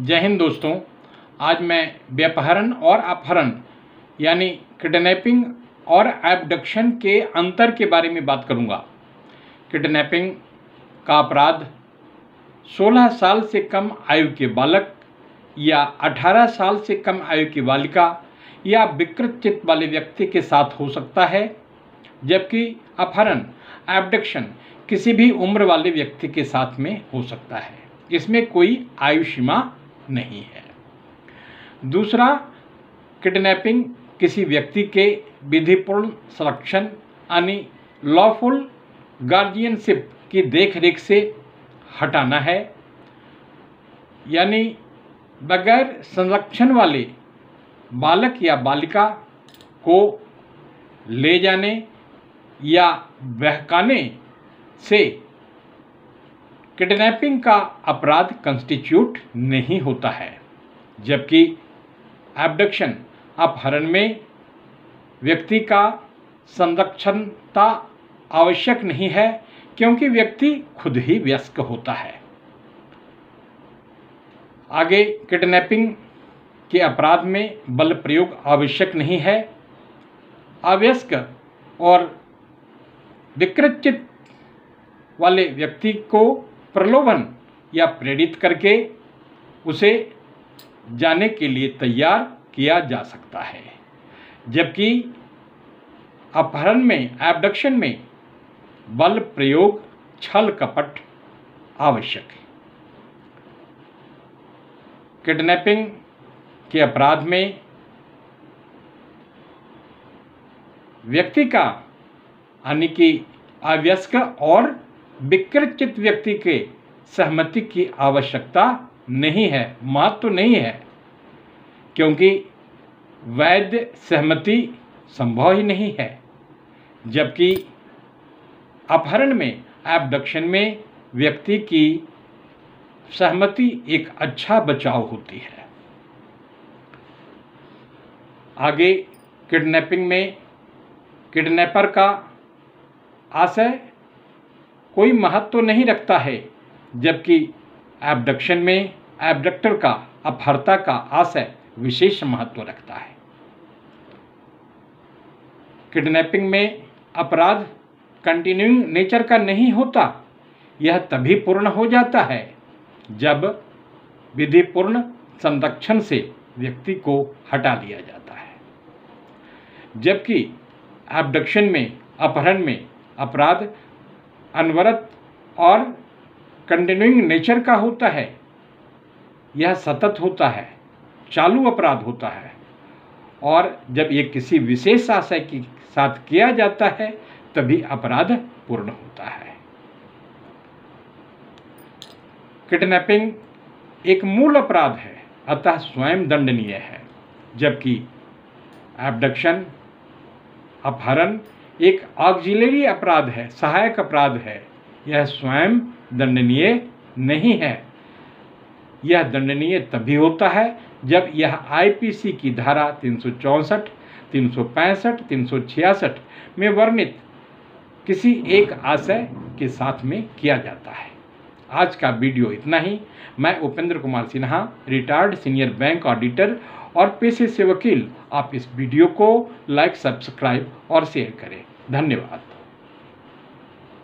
जय हिंद दोस्तों। आज मैं व्यापहरण और अपहरण, यानी किडनैपिंग और एबडक्शन के अंतर के बारे में बात करूँगा। किडनैपिंग का अपराध 16 साल से कम आयु के बालक या 18 साल से कम आयु की बालिका या विकृत चित्त वाले व्यक्ति के साथ हो सकता है, जबकि अपहरण एबडक्शन किसी भी उम्र वाले व्यक्ति के साथ में हो सकता है। इसमें कोई आयु सीमा नहीं है। दूसरा किडनैपिंग किसी व्यक्ति के विधिपूर्ण संरक्षण यानी लॉफुल गार्जियनशिप की देखरेख से हटाना है, यानी बगैर संरक्षण वाले बालक या बालिका को ले जाने या बहकाने से किडनैपिंग का अपराध कंस्टिट्यूट नहीं होता है, जबकि एबडक्शन अपहरण में व्यक्ति का संरक्षणता आवश्यक नहीं है, क्योंकि व्यक्ति खुद ही व्यस्क होता है। आगे, किडनैपिंग के अपराध में बल प्रयोग आवश्यक नहीं है। अव्यस्क और विकृत वाले व्यक्ति को प्रलोभन या प्रेरित करके उसे जाने के लिए तैयार किया जा सकता है। जबकि अपहरण में एबडक्शन में बल प्रयोग छल कपट आवश्यक है। किडनैपिंग के अपराध में व्यक्ति का यानी कि अव्यस्क और विकृचित व्यक्ति के सहमति की आवश्यकता नहीं है महत्व तो नहीं है, क्योंकि वैध सहमति संभव ही नहीं है, जबकि अपहरण में एबडक्शन में व्यक्ति की सहमति एक अच्छा बचाव होती है। आगे किडनैपिंग में किडनैपर का आशय कोई महत्व नहीं रखता है, जबकि एबडक्शन में एबडक्टर का, अपहरता का आशय विशेष महत्व रखता है। किडनैपिंग में अपराध कंटिन्यूइंग नेचर का नहीं होता, यह तभी पूर्ण हो जाता है, जब विधिपूर्ण संरक्षण से व्यक्ति को हटा दिया जाता है। जबकि एबडक्शन में, अपहरण में अपराध अनवरत और कंटिन्यूइंग नेचर का होता है। यह सतत होता है, चालू अपराध होता है। और जब ये किसी विशेष आशय के साथ किया जाता है, तभी अपराध पूर्ण होता है। किडनैपिंग एक मूल अपराध है, अतः स्वयं दंडनीय है, जबकि एबडक्शन अपहरण एक ऑक्जिलरी अपराध है, सहायक अपराध है। यह स्वयं दंडनीय नहीं है। यह दंडनीय तभी होता है जब यह आईपीसी की धारा तीन सौ चौंसठ, तीन सौ पैंसठ, तीन सौ छियासठ में वर्णित किसी एक आशय के साथ में किया जाता है। आज का वीडियो इतना ही। मैं Upendra Kumar Sinha, retired senior bank auditor और पेशे से वकील आप इस वीडियो को लाइक सब्सक्राइब और शेयर करें। धन्यवाद।